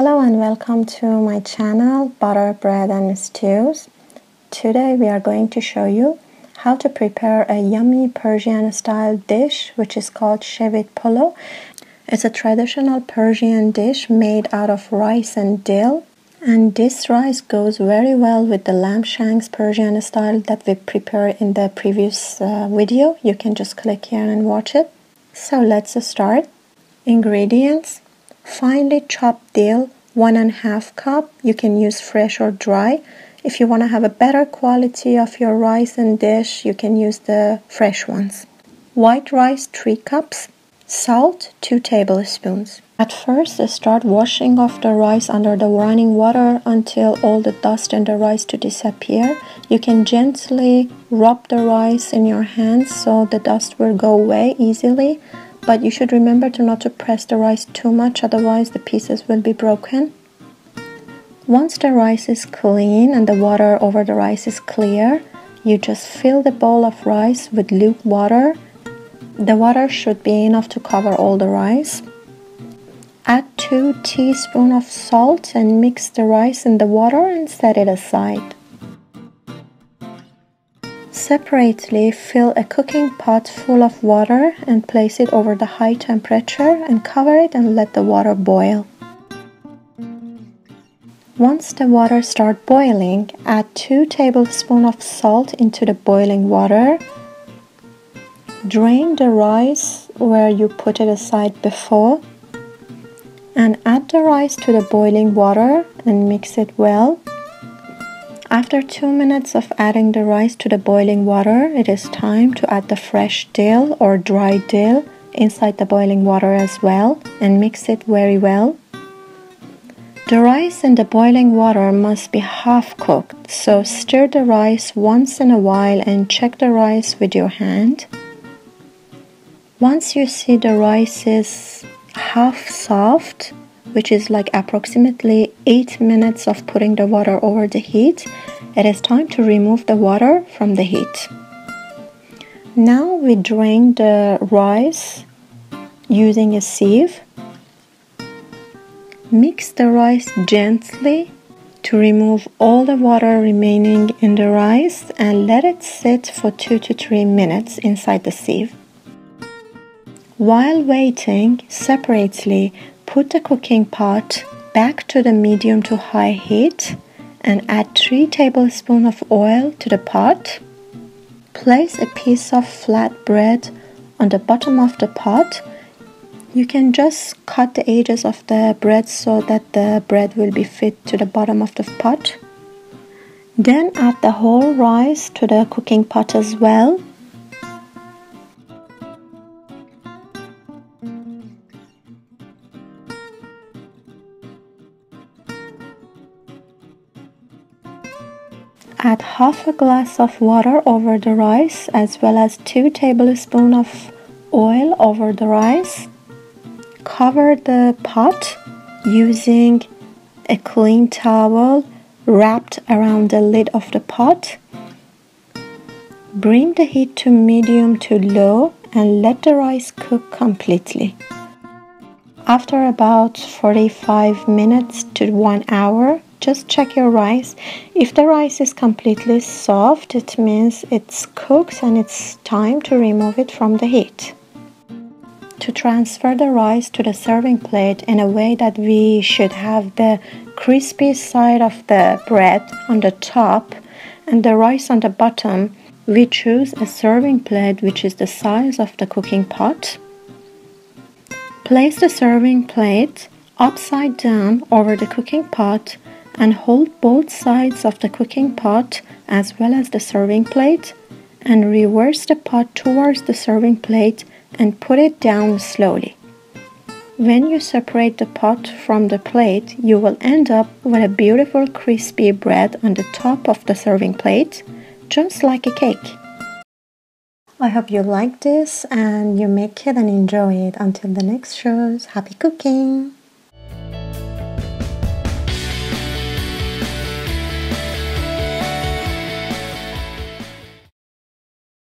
Hello and welcome to my channel Butter Bread and Stews. Today we are going to show you how to prepare a yummy Persian style dish which is called Shevid Polo. It's a traditional Persian dish made out of rice and dill and this rice goes very well with the lamb shanks Persian style that we prepared in the previous uh, video. You can just click here and watch it. So let's start. Ingredients finely chopped dill one and a half cup. You can use fresh or dry. If you want to have a better quality of your rice and dish you can use the fresh ones. White rice 3 cups. Salt 2 tablespoons. At first start washing off the rice under the running water until all the dust in the rice to disappear. You can gently rub the rice in your hands so the dust will go away easily but you should remember to not to press the rice too much otherwise the pieces will be broken. Once the rice is clean and the water over the rice is clear you just fill the bowl of rice with luke water. The water should be enough to cover all the rice. Add 2 teaspoons of salt and mix the rice in the water and set it aside Separately, fill a cooking pot full of water and place it over the high temperature and cover it and let the water boil. Once the water starts boiling, add 2 tablespoons of salt into the boiling water. Drain the rice where you put it aside before and add the rice to the boiling water and mix it well. After 2 minutes of adding the rice to the boiling water, it is time to add the fresh dill or dry dill inside the boiling water as well and mix it very well. The rice in the boiling water must be half cooked, so stir the rice once in a while and check the rice with your hand. Once you see the rice is half soft, which is like approximately 8 minutes of putting the water over the heat, it is time to remove the water from the heat. Now we drain the rice using a sieve. Mix the rice gently to remove all the water remaining in the rice and let it sit for 2 to 3 minutes inside the sieve. While waiting, separately Put the cooking pot back to the medium to high heat and add 3 tablespoons of oil to the pot. Place a piece of flat bread on the bottom of the pot. You can just cut the edges of the bread so that the bread will be fit to the bottom of the pot. Then add the whole rice to the cooking pot as well Add half a glass of water over the rice as well as 2 tablespoons of oil over the rice. Cover the pot using a clean towel wrapped around the lid of the pot. Bring the heat to medium to low and let the rice cook completely. After about 45 minutes to 1 hour, just check your rice. If the rice is completely soft it means it's cooked and it's time to remove it from the heat. To transfer the rice to the serving plate in a way that we should have the crispy side of the bread on the top and the rice on the bottom we choose a serving plate which is the size of the cooking pot. Place the serving plate upside down over the cooking pot and hold both sides of the cooking pot as well as the serving plate and reverse the pot towards the serving plate and put it down slowly. When you separate the pot from the plate, you will end up with a beautiful crispy bread on the top of the serving plate, just like a cake. I hope you like this and you make it and enjoy it. Until the next shows, happy cooking!